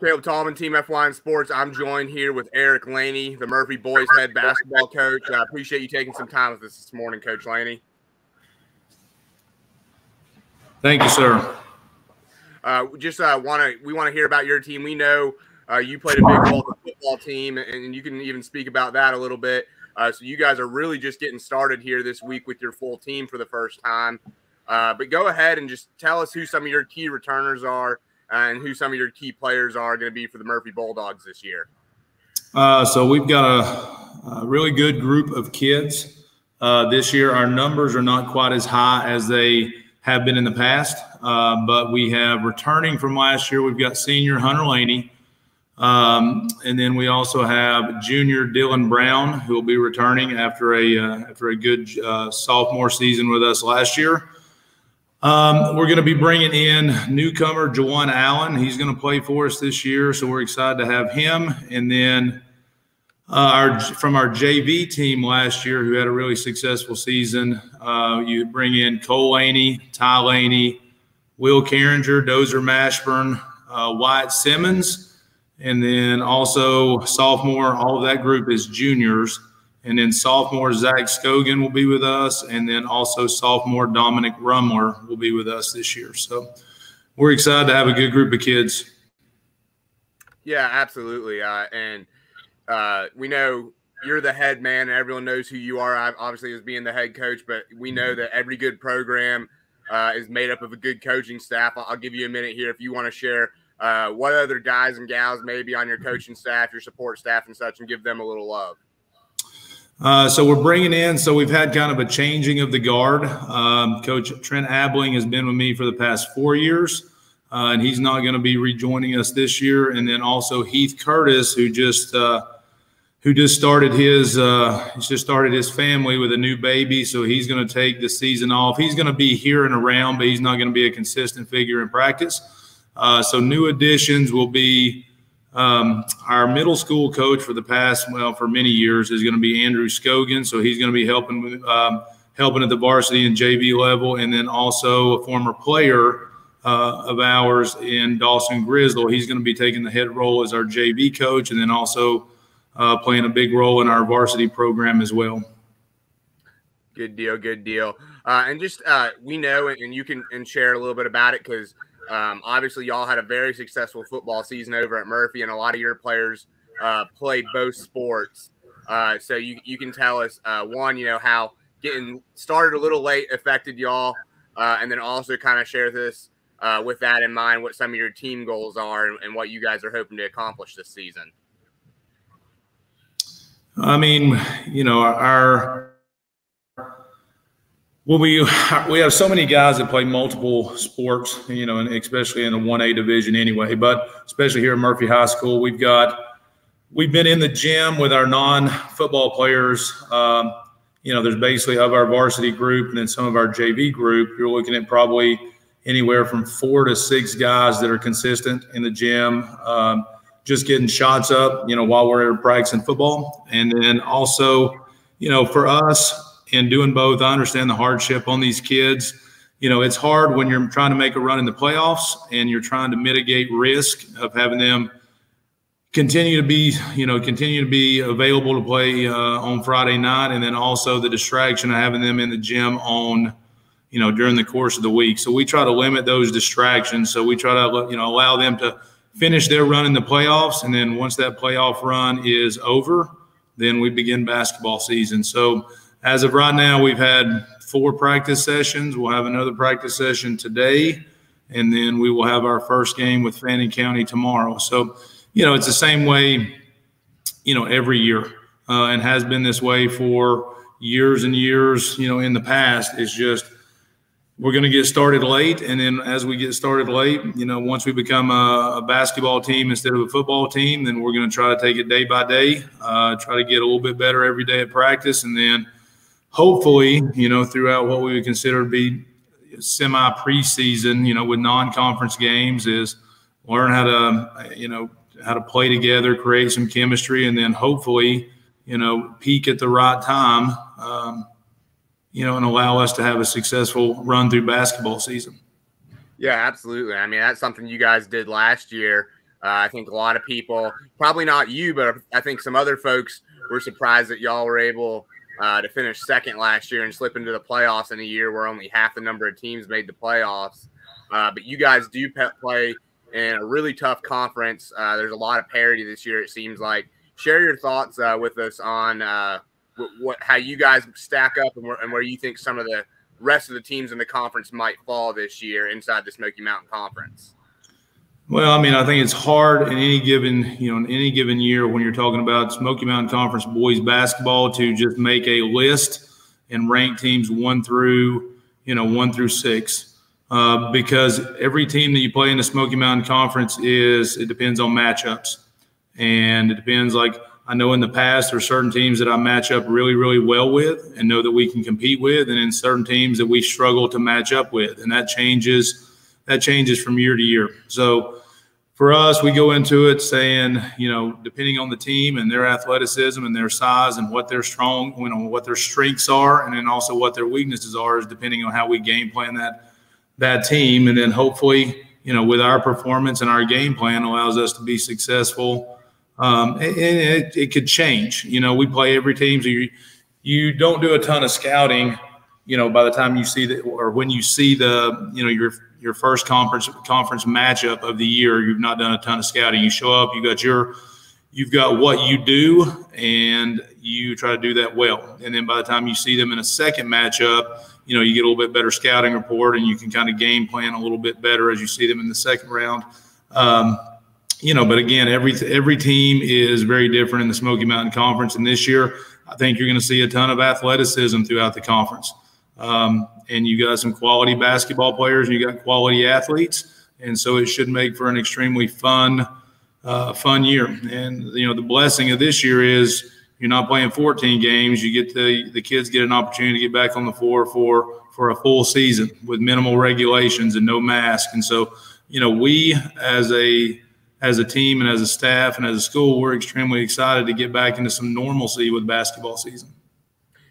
Caleb Tallman, Team FYN Sports. I'm joined here with Eric Laney, the Murphy boys head basketball coach. I appreciate you taking some time with us this morning, Coach Laney. Thank you, sir. Uh, just uh, want to we want to hear about your team. We know uh, you played a big role in the football team, and you can even speak about that a little bit. Uh, so you guys are really just getting started here this week with your full team for the first time. Uh, but go ahead and just tell us who some of your key returners are and who some of your key players are going to be for the Murphy Bulldogs this year. Uh, so we've got a, a, really good group of kids uh, this year. Our numbers are not quite as high as they have been in the past, uh, but we have returning from last year. We've got senior Hunter Laney. Um, and then we also have junior Dylan Brown, who will be returning after a uh, after a good uh, sophomore season with us last year. Um, we're going to be bringing in newcomer Jawan Allen. He's going to play for us this year, so we're excited to have him. And then uh, our from our JV team last year, who had a really successful season, uh, you bring in Cole Laney, Ty Laney, Will Carringer, Dozer Mashburn, uh, Wyatt Simmons, and then also sophomore. All of that group is juniors. And then sophomore Zach Scogan will be with us, and then also sophomore Dominic Rumler will be with us this year. So we're excited to have a good group of kids. Yeah, absolutely. Uh, and uh, we know you're the head man, and everyone knows who you are. Obviously, as being the head coach, but we know that every good program uh, is made up of a good coaching staff. I'll, give you a minute here if you want to share uh, what other guys and gals maybe on your coaching staff, your support staff, and such, and give them a little love. Uh, so we're bringing in. So we've had kind of a changing of the guard. Um, Coach Trent Abling has been with me for the past four years, uh, and he's not going to be rejoining us this year. And then also Heath Curtis, who just uh, who just started his uh, he's just started his family with a new baby, so he's going to take the season off. He's going to be here and around, but he's not going to be a consistent figure in practice. Uh, so new additions will be. Um, our middle school coach for the past, well, for many years is going to be Andrew Scogan. So he's going to be helping um, helping at the varsity and JV level, and then also a former player uh, of ours in Dawson Grizzle. He's going to be taking the head role as our JV coach, and then also uh, playing a big role in our varsity program as well. Good deal, good deal. Uh, and just uh, we know, and you can and share a little bit about it because um, obviously, y'all had a very successful football season over at Murphy, and a lot of your players uh, played both sports. Uh, so you, you can tell us uh, one, you know, how getting started a little late affected y'all, uh, and then also kind of share this uh, with that in mind, what some of your team goals are and, and what you guys are hoping to accomplish this season. I mean, you know, our well, we we have so many guys that play multiple sports, you know, and especially in the one A division anyway. But especially here at Murphy High School, we've got we've been in the gym with our non-football players. Um, you know, there's basically of our varsity group and then some of our JV group. You're looking at probably anywhere from four to six guys that are consistent in the gym, um, just getting shots up. You know, while we're practicing football, and then also, you know, for us and doing both. I understand the hardship on these kids. You know, it's hard when you're trying to make a run in the playoffs and you're trying to mitigate risk of having them continue to be, you know, continue to be available to play uh, on Friday night, and then also the distraction of having them in the gym on, you know, during the course of the week. So we try to limit those distractions. So we try to, you know, allow them to finish their run in the playoffs, and then once that playoff run is over, then we begin basketball season. So as of right now, we've had four practice sessions. We'll have another practice session today, and then we will have our first game with Fannin County tomorrow. So, you know, it's the same way, you know, every year, uh, and has been this way for years and years. You know, in the past, it's just we're going to get started late, and then as we get started late, you know, once we become a, a basketball team instead of a football team, then we're going to try to take it day by day, uh, try to get a little bit better every day at practice, and then hopefully, you know, throughout what we would consider to be semi preseason, you know, with non conference games, is learn how to, you know, how to play together, create some chemistry, and then hopefully, you know, peak at the right time, um, you know, and allow us to have a successful run through basketball season. Yeah, absolutely. I mean, that's something you guys did last year. Uh, I think a lot of people, probably not you, but I think some other folks were surprised that y'all were able uh, to finish second last year and slip into the playoffs in a year where only half the number of teams made the playoffs. Uh, but you guys do play in a really tough conference. Uh, there's a lot of parity this year, it seems like. Share your thoughts uh, with us on uh, what how you guys stack up and where, and where you think some of the rest of the teams in the conference might fall this year inside the Smoky Mountain Conference. Well, I mean, I think it's hard in any given, you know, in any given year when you're talking about Smoky Mountain Conference boys basketball to just make a list and rank teams one through, you know, one through six. Uh, because every team that you play in the Smoky Mountain Conference is, it depends on matchups. And it depends, like, I know in the past there are certain teams that I match up really, really well with and know that we can compete with, and then certain teams that we struggle to match up with. And that changes that changes from year to year. So for us, we go into it saying, you know, depending on the team and their athleticism and their size and what their strong, you know, what their strengths are, and then also what their weaknesses are, is depending on how we game plan that that team, and then hopefully, you know, with our performance and our game plan allows us to be successful. Um, and it, it could change. You know, we play every team, so you you don't do a ton of scouting. You know, by the time you see the or when you see the, you know, your your first conference conference matchup of the year. You've not done a ton of scouting. You show up, you got your you've got what you do and you try to do that well. And then by the time you see them in a second matchup, you know, you get a little bit better scouting report and you can kind of game plan a little bit better as you see them in the second round. Um, you know, but again, every every team is very different in the Smoky Mountain Conference, and this year, I think you're going to see a ton of athleticism throughout the conference. Um, and you got some quality basketball players you got quality athletes. And so it should make for an extremely fun, uh, fun year. And, you know, the blessing of this year is you're not playing 14 games. You get the, the kids get an opportunity to get back on the floor for, for a full season with minimal regulations and no mask. And so, you know, we as a, as a team and as a staff and as a school, we're extremely excited to get back into some normalcy with basketball season.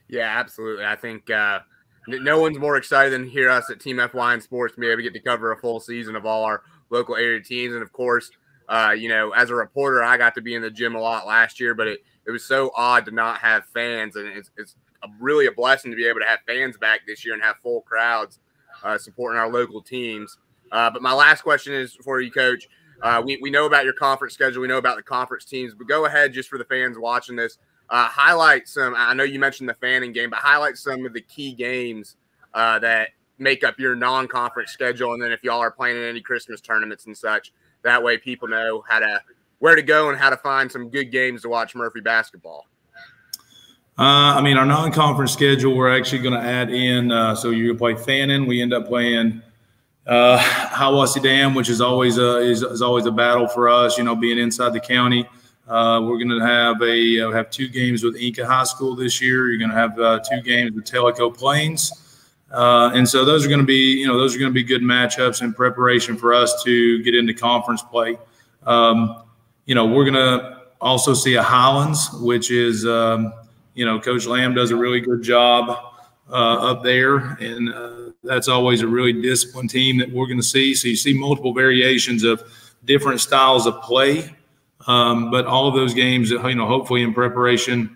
Yeah, absolutely. I think, uh, no one's more excited than hear us at Team FYN Sports to be able to get to cover a full season of all our local area teams. And of course, uh, you know, as a reporter, I got to be in the gym a lot last year, but it, it was so odd to not have fans. And it's, it's a, really a blessing to be able to have fans back this year and have full crowds uh, supporting our local teams. Uh, but my last question is for you, Coach. Uh, we, we know about your conference schedule. We know about the conference teams, but go ahead just for the fans watching this uh, highlight some. I know you mentioned the Fannin game, but highlight some of the key games uh, that make up your non-conference schedule, and then if y'all are playing in any Christmas tournaments and such, that way people know how to where to go and how to find some good games to watch Murphy basketball. Uh, I mean, our non-conference schedule, we're actually going to add in. Uh, so you play Fannin. We end up playing uh, Hiwassee Dam, which is always a is, is always a battle for us. You know, being inside the county. Uh, we're going to have a uh, have two games with Inca High School this year. You're going to have uh, two games with Tellico Plains, uh, and so those are going to be you know those are going to be good matchups in preparation for us to get into conference play. Um, you know we're going to also see a Highlands, which is um, you know Coach Lamb does a really good job uh, up there, and uh, that's always a really disciplined team that we're going to see. So you see multiple variations of different styles of play um, but all of those games, you know, hopefully in preparation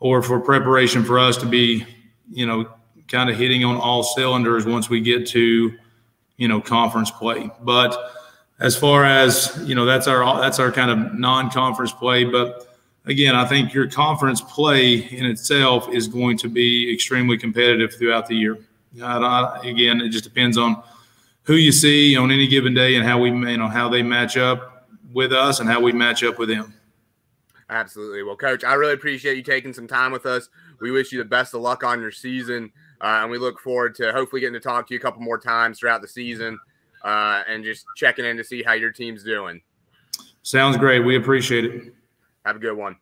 or for preparation for us to be, you know, kind of hitting on all cylinders once we get to, you know, conference play. But as far as you know, that's our that's our kind of non-conference play. But again, I think your conference play in itself is going to be extremely competitive throughout the year. I, again, it just depends on who you see on any given day and how we, you know, how they match up with us and how we match up with them. Absolutely. Well, Coach, I really appreciate you taking some time with us. We wish you the best of luck on your season, uh, and we look forward to hopefully getting to talk to you a couple more times throughout the season uh, and just checking in to see how your team's doing. Sounds great. We appreciate it. Have a good one.